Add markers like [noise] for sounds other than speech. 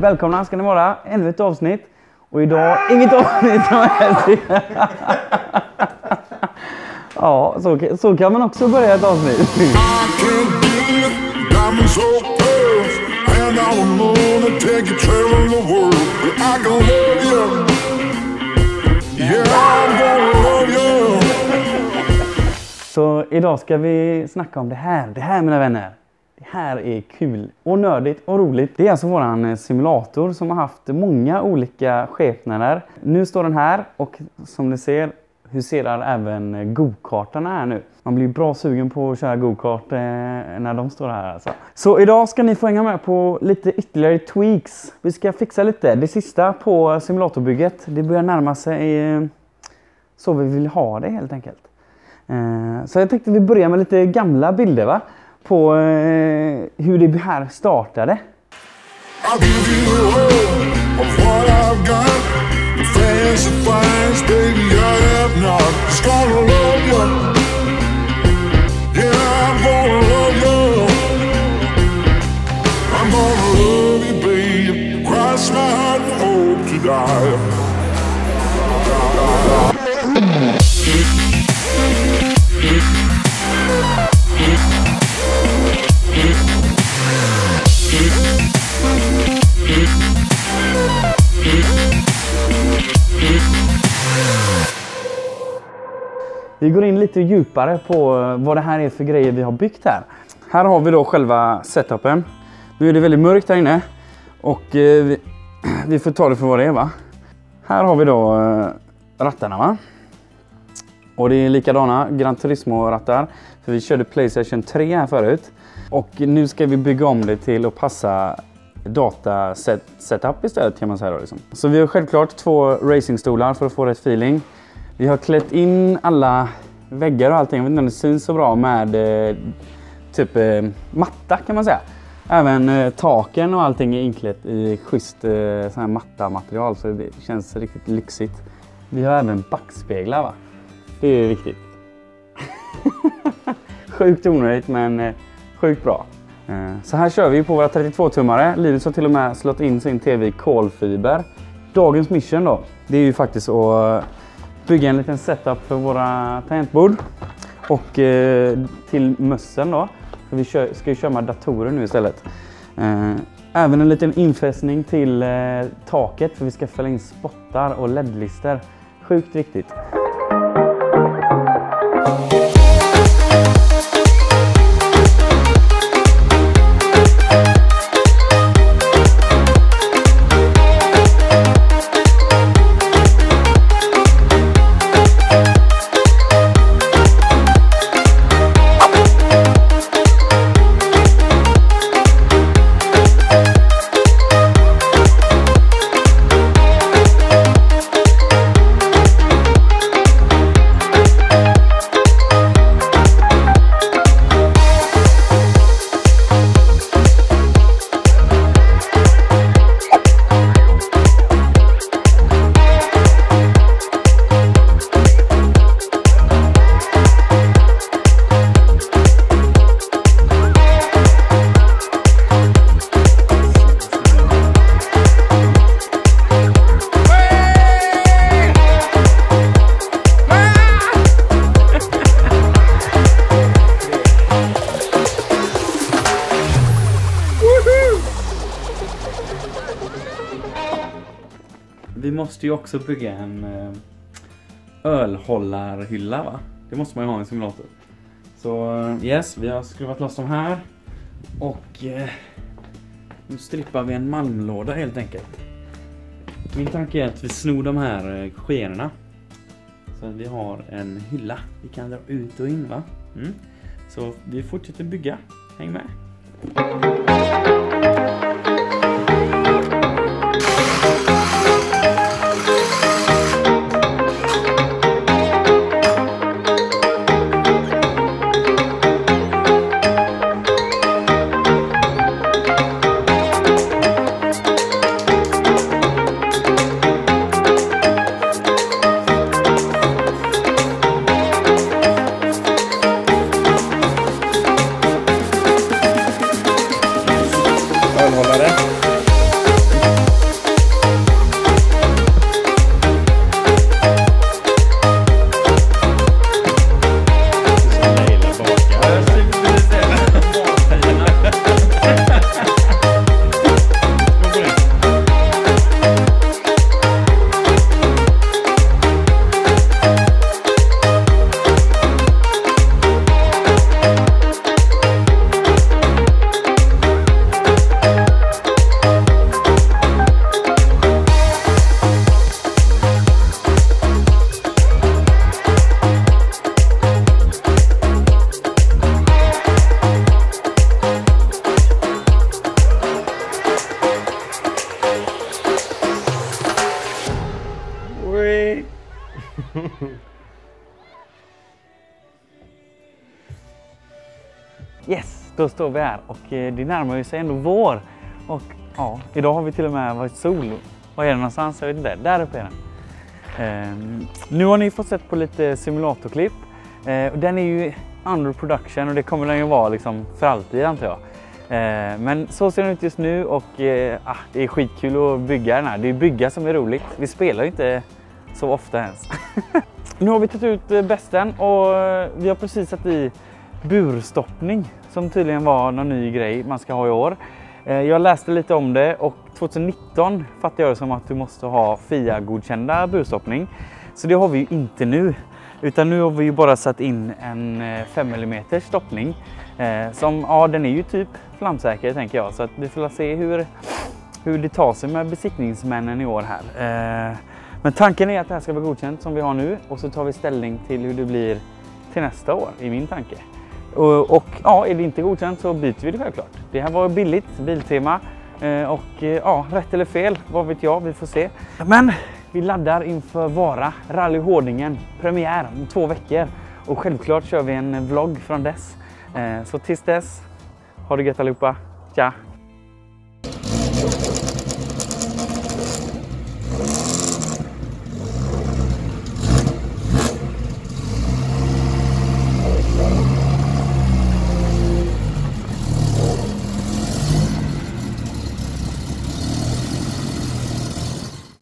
Välkomna ska ni vara. Ännu ett avsnitt. Och idag inget avsnitt som helst. [laughs] Ja, så, så kan man också börja ett avsnitt. Så idag ska vi snacka om det här. Det här mina vänner. Det här är kul och nördigt och roligt. Det är alltså våran eh, simulator som har haft många olika skepnader. Nu står den här och som ni ser huserar även eh, go-kartarna här nu. Man blir bra sugen på att köra go-kart eh, när de står här alltså. Så idag ska ni få hänga med på lite ytterligare tweaks. Vi ska fixa lite. Det sista på simulatorbygget. Det börjar närma sig eh, så vi vill ha det helt enkelt. Eh, Så jag tänkte vi börjar med lite gamla bilder va? På eh, hur det här startade. I'll Vi går in lite djupare på eh, vad det här är för grejer vi har byggt här. Här har vi då själva setupen. Nu är det väldigt mörkt här inne och eh, vi, [clears throat] vi får ta det för vad det är va. Här har vi då eh, rattarna va. Och det är likadana Gran Turismo-rattar. För vi körde Playstation 3 här förut. Och nu ska vi bygga om det till att passa data set setup istället kan man säga. Då, liksom. Så vi har självklart två racingstolar för att få rätt feeling. Vi har klätt in alla väggar och allting. Jag vet inte om det syns så bra med eh, typ eh, matta kan man säga. Även eh, taken och allting är inklätt i schysst eh, sån här matta material så det känns riktigt lyxigt. Vi har även backspeglar va. Det är viktigt. [laughs] Sjukt onödigt men eh, sjukt bra. Eh, Så här kör vi på våra 32-tummare. Linus har till och med slått in sin TV i kolfiber. Dagens mission då, det är ju faktiskt att bygga en liten setup för våra tangentbord. Och eh, till mössen då. För vi kör, ska ju köra med datorer nu istället. Eh, även en liten infästning till eh, taket för vi ska fälla in spottar och LED-lister. Sjukt viktigt. Vi måste ju också bygga en eh, ölhållarhylla va? Det måste man ju ha i en simulator. Så eh, yes, vi har skruvat loss de här. Och eh, nu strippar vi en malmlåda helt enkelt. Min tanke är att vi snor de här eh, skenorna. Så att vi har en hylla vi kan dra ut och in va? Mm. Så vi fortsätter bygga. Häng med! vamos rodar, né? Yes, då står vi här och eh, det närmar ju sig ändå vår. Och ja, idag har vi till och med varit sol. Var är den någonstans? Jag vet inte. Där uppe är den. Eh, nu har ni fått sett på lite simulatorklipp. Eh, den är ju under production och det kommer den ju vara liksom för alltid antar jag. Eh, men så ser den ut just nu och eh, ah, det är skitkul att bygga den här. Det är bygga som är roligt. Vi spelar ju inte så ofta ens. [laughs] nu har vi tagit ut besten bästen och eh, vi har precis satt i burstoppning som tydligen var någon ny grej man ska ha i år. Eh, jag läste lite om det och 2019 fattade jag det som att du måste ha FIA-godkända burstoppning. Så det har vi ju inte nu. Utan nu har vi ju bara satt in en eh, 5 mm stoppning. Eh, som, ja den är ju typ flamsäker tänker jag. Så att vi får se hur, hur det tar sig med besiktningsmännen i år här. Men tanken är att det här ska vara godkänt som vi har nu och så tar vi ställning till hur det blir till nästa år i min tanke. Och, och ja, är det inte godkänt så byter vi det självklart. Det här var billigt, Biltema. Eh, och eh, ja, rätt eller fel, vad vet jag, vi får se. Men vi laddar inför Vara, Rally Hårdingen, premiär om två veckor. Och självklart kör vi en vlogg från dess. Eh, så tills dess, ha det gött allihopa. Tja!